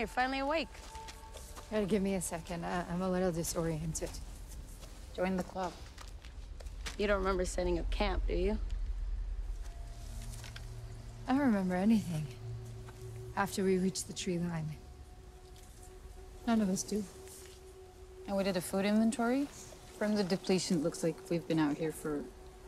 you're finally awake. You Gotta give me a second. I I'm a little disoriented. Join the club. You don't remember setting up camp, do you? I don't remember anything. After we reached the tree line. None of us do. And we did a food inventory. From the depletion, it looks like we've been out here for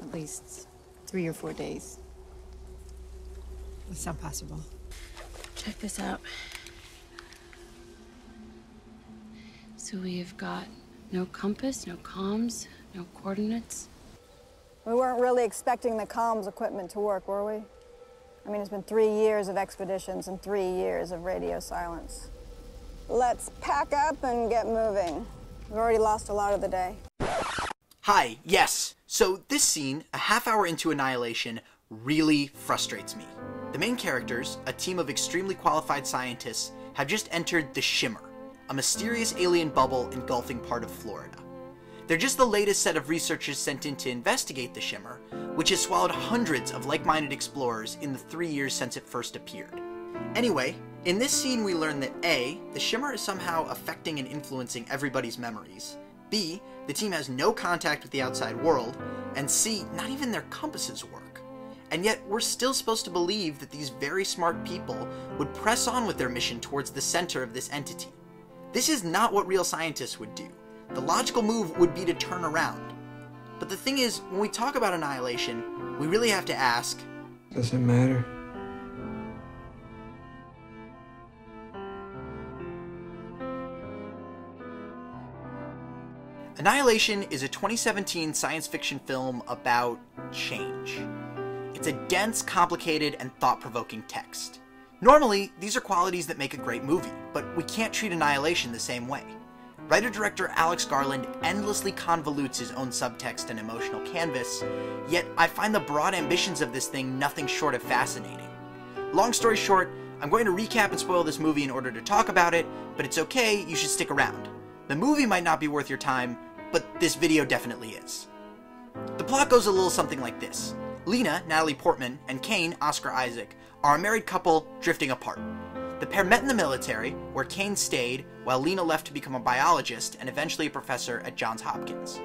at least three or four days. It's not possible. Check this out. So we've got no compass, no comms, no coordinates. We weren't really expecting the comms equipment to work, were we? I mean, it's been three years of expeditions and three years of radio silence. Let's pack up and get moving. We've already lost a lot of the day. Hi, yes. So this scene, a half hour into Annihilation, really frustrates me. The main characters, a team of extremely qualified scientists, have just entered the Shimmer, a mysterious alien bubble engulfing part of Florida. They're just the latest set of researchers sent in to investigate the Shimmer, which has swallowed hundreds of like-minded explorers in the three years since it first appeared. Anyway, in this scene we learn that A, the Shimmer is somehow affecting and influencing everybody's memories, B, the team has no contact with the outside world, and C, not even their compasses work. And yet, we're still supposed to believe that these very smart people would press on with their mission towards the center of this entity. This is not what real scientists would do. The logical move would be to turn around. But the thing is, when we talk about annihilation, we really have to ask Does it matter? Annihilation is a 2017 science fiction film about change. It's a dense, complicated, and thought provoking text. Normally, these are qualities that make a great movie, but we can't treat Annihilation the same way. Writer director Alex Garland endlessly convolutes his own subtext and emotional canvas, yet I find the broad ambitions of this thing nothing short of fascinating. Long story short, I'm going to recap and spoil this movie in order to talk about it, but it's okay, you should stick around. The movie might not be worth your time, but this video definitely is. The plot goes a little something like this. Lena, Natalie Portman, and Kane, Oscar Isaac, are a married couple drifting apart. The pair met in the military, where Kane stayed while Lena left to become a biologist and eventually a professor at Johns Hopkins.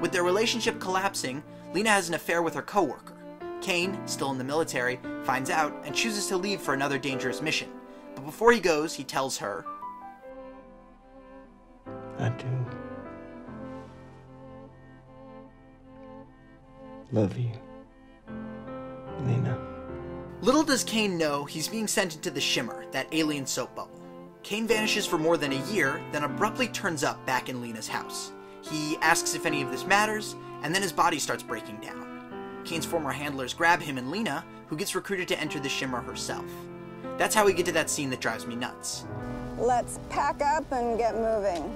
With their relationship collapsing, Lena has an affair with her coworker. Kane, still in the military, finds out and chooses to leave for another dangerous mission. But before he goes, he tells her, I do. Love you. Lena. Little does Kane know he's being sent into the Shimmer, that alien soap bubble. Kane vanishes for more than a year, then abruptly turns up back in Lena's house. He asks if any of this matters, and then his body starts breaking down. Kane's former handlers grab him and Lena, who gets recruited to enter the Shimmer herself. That's how we get to that scene that drives me nuts. Let's pack up and get moving.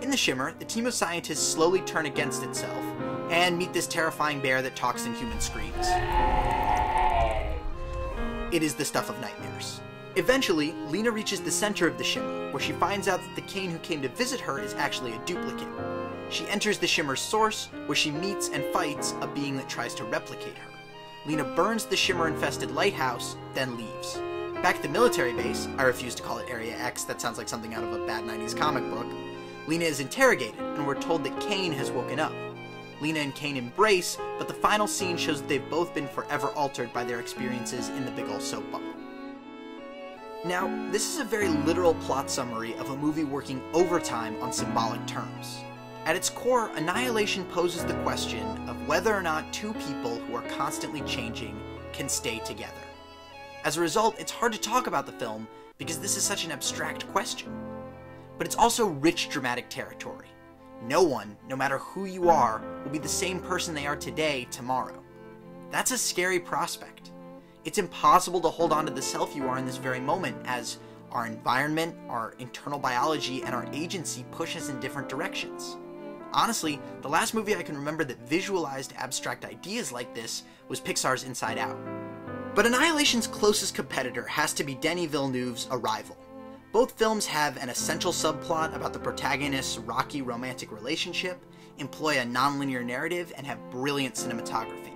In the Shimmer, the team of scientists slowly turn against itself and meet this terrifying bear that talks in human screams. It is the stuff of nightmares. Eventually, Lena reaches the center of the Shimmer, where she finds out that the Kane who came to visit her is actually a duplicate. She enters the Shimmer's source, where she meets and fights a being that tries to replicate her. Lena burns the Shimmer-infested lighthouse, then leaves. Back at the military base, I refuse to call it Area X, that sounds like something out of a bad 90s comic book, Lena is interrogated, and we're told that Kane has woken up. Lena and Kane embrace, but the final scene shows that they've both been forever altered by their experiences in the big ol' soap bubble. Now, this is a very literal plot summary of a movie working overtime on symbolic terms. At its core, Annihilation poses the question of whether or not two people who are constantly changing can stay together. As a result, it's hard to talk about the film because this is such an abstract question. But it's also rich dramatic territory. No one, no matter who you are, will be the same person they are today tomorrow. That's a scary prospect. It's impossible to hold on to the self you are in this very moment as our environment, our internal biology, and our agency push us in different directions. Honestly, the last movie I can remember that visualized abstract ideas like this was Pixar's Inside Out. But Annihilation's closest competitor has to be Denis Villeneuve's Arrival. Both films have an essential subplot about the protagonist's rocky romantic relationship, employ a nonlinear narrative, and have brilliant cinematography.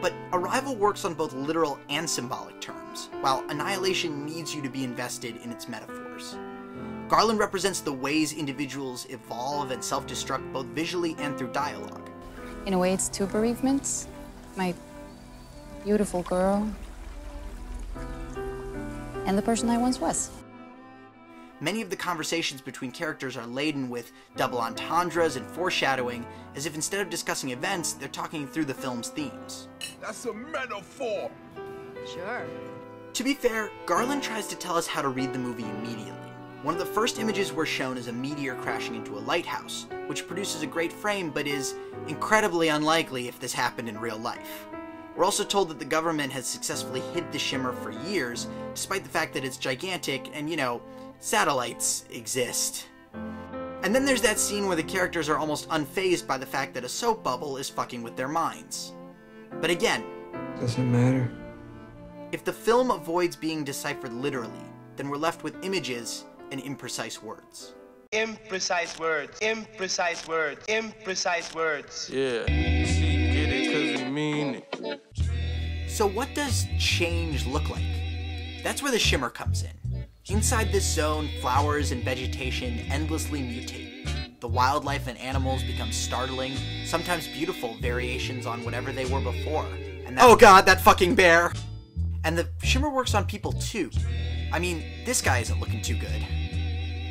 But Arrival works on both literal and symbolic terms, while Annihilation needs you to be invested in its metaphors. Garland represents the ways individuals evolve and self destruct both visually and through dialogue. In a way, it's two bereavements. My beautiful girl and the person I once was. Many of the conversations between characters are laden with double entendres and foreshadowing, as if instead of discussing events, they're talking through the film's themes. That's a metaphor. Sure. To be fair, Garland tries to tell us how to read the movie immediately. One of the first images we're shown is a meteor crashing into a lighthouse, which produces a great frame but is incredibly unlikely if this happened in real life. We're also told that the government has successfully hid the shimmer for years, despite the fact that it's gigantic and, you know, satellites exist. And then there's that scene where the characters are almost unfazed by the fact that a soap bubble is fucking with their minds. But again, Doesn't matter. if the film avoids being deciphered literally, then we're left with images and imprecise words. Imprecise words, imprecise words, imprecise words. Yeah, she get it cause it mean it. So, what does change look like? That's where the shimmer comes in. Inside this zone, flowers and vegetation endlessly mutate. The wildlife and animals become startling, sometimes beautiful variations on whatever they were before. And that- oh god, that fucking bear! And the shimmer works on people too. I mean, this guy isn't looking too good.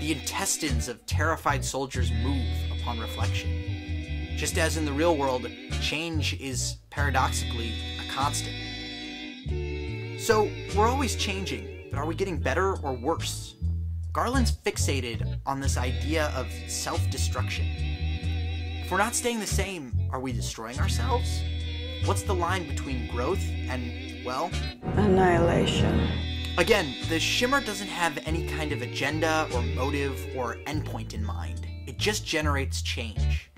The intestines of terrified soldiers move upon reflection. Just as in the real world, change is paradoxically a constant. So, we're always changing, but are we getting better or worse? Garland's fixated on this idea of self destruction. If we're not staying the same, are we destroying ourselves? What's the line between growth and, well, Annihilation. Again, the shimmer doesn't have any kind of agenda or motive or endpoint in mind. It just generates change.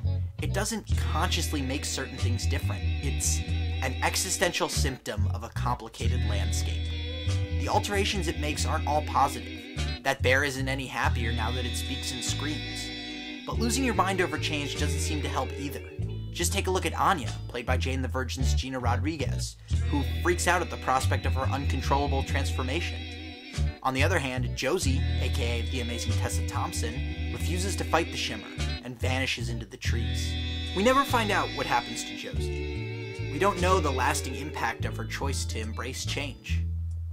It doesn't consciously make certain things different. It's an existential symptom of a complicated landscape. The alterations it makes aren't all positive. That bear isn't any happier now that it speaks and screams. But losing your mind over change doesn't seem to help either. Just take a look at Anya, played by Jane the Virgin's Gina Rodriguez, who freaks out at the prospect of her uncontrollable transformation. On the other hand, Josie, aka the amazing Tessa Thompson, refuses to fight the Shimmer and vanishes into the trees. We never find out what happens to Josie. We don't know the lasting impact of her choice to embrace change.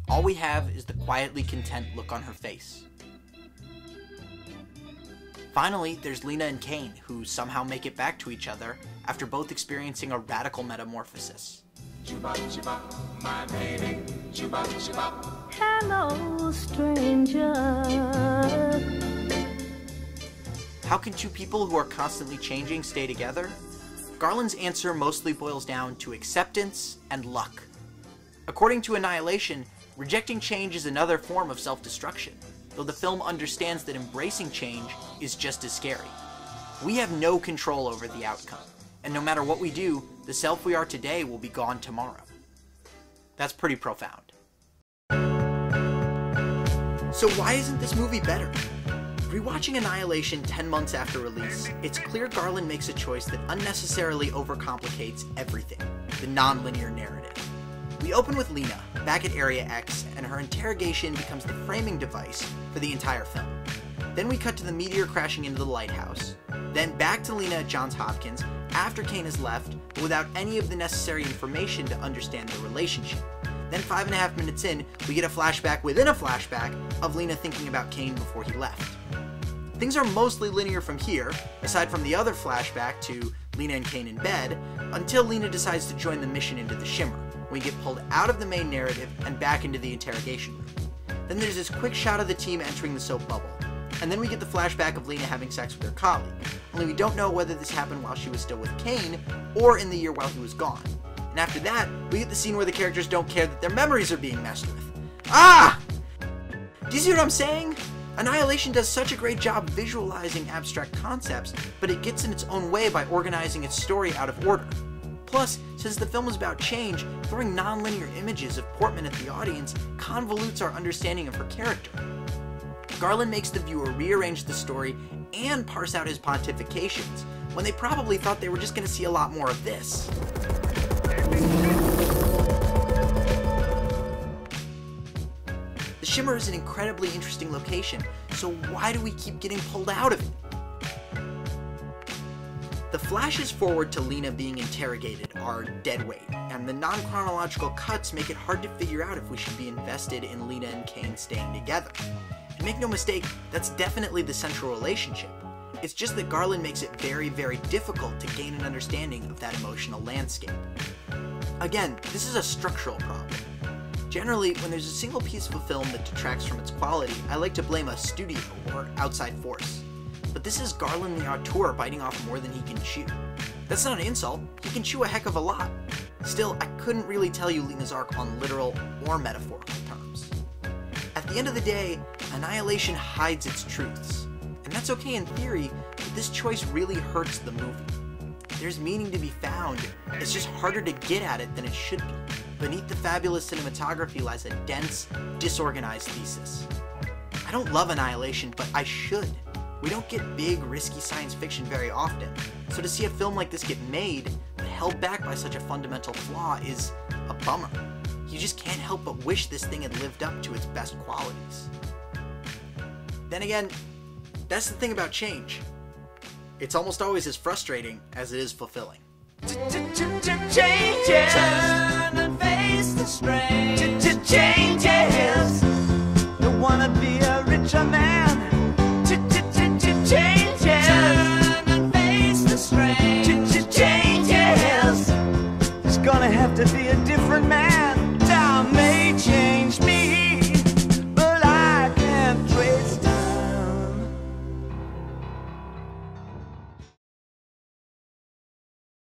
All we have is the quietly content look on her face. Finally, there's Lena and Kane, who somehow make it back to each other after both experiencing a radical metamorphosis. Hello, stranger. How can two people who are constantly changing stay together? Garland's answer mostly boils down to acceptance and luck. According to Annihilation, rejecting change is another form of self destruction, though the film understands that embracing change is just as scary. We have no control over the outcome, and no matter what we do, the self we are today will be gone tomorrow. That's pretty profound. So, why isn't this movie better? Rewatching Annihilation 10 months after release, it's clear Garland makes a choice that unnecessarily overcomplicates everything the non-linear narrative. We open with Lena, back at Area X, and her interrogation becomes the framing device for the entire film. Then we cut to the meteor crashing into the lighthouse. Then back to Lena at Johns Hopkins after Kane has left, but without any of the necessary information to understand their relationship. Then, five and a half minutes in, we get a flashback within a flashback of Lena thinking about Kane before he left. Things are mostly linear from here, aside from the other flashback to Lena and Kane in bed, until Lena decides to join the mission into the Shimmer. We get pulled out of the main narrative and back into the interrogation room. Then there's this quick shot of the team entering the soap bubble. And then we get the flashback of Lena having sex with her colleague. Only we don't know whether this happened while she was still with Kane or in the year while he was gone. And after that, we get the scene where the characters don't care that their memories are being messed with. Ah! Do you see what I'm saying? Annihilation does such a great job visualizing abstract concepts, but it gets in its own way by organizing its story out of order. Plus, since the film is about change, throwing non-linear images of Portman at the audience convolutes our understanding of her character. Garland makes the viewer rearrange the story and parse out his pontifications, when they probably thought they were just going to see a lot more of this. The Shimmer is an incredibly interesting location, So why do we keep getting pulled out of it? Flashes forward to Lena being interrogated are dead weight, and the non chronological cuts make it hard to figure out if we should be invested in Lena and Kane staying together. And make no mistake, that's definitely the central relationship. It's just that Garland makes it very, very difficult to gain an understanding of that emotional landscape. Again, this is a structural problem. Generally, when there's a single piece of a film that detracts from its quality, I like to blame a studio or outside force. But this is Garland the auteur biting off more than he can chew. That's not an insult, he can chew a heck of a lot. Still, I couldn't really tell you Lena's arc on literal or metaphorical terms. At the end of the day, Annihilation hides its truths. And that's okay in theory, but this choice really hurts the movie. There's meaning to be found, it's just harder to get at it than it should be. Beneath the fabulous cinematography lies a dense, disorganized thesis. I don't love Annihilation, but I should. We don't get big, risky science fiction very often, so to see a film like this get made, but held back by such a fundamental flaw, is a bummer. You just can't help but wish this thing had lived up to its best qualities. Then again, that's the thing about change. It's almost always as frustrating as it is fulfilling. Changes. Turn and face the strain. Changes.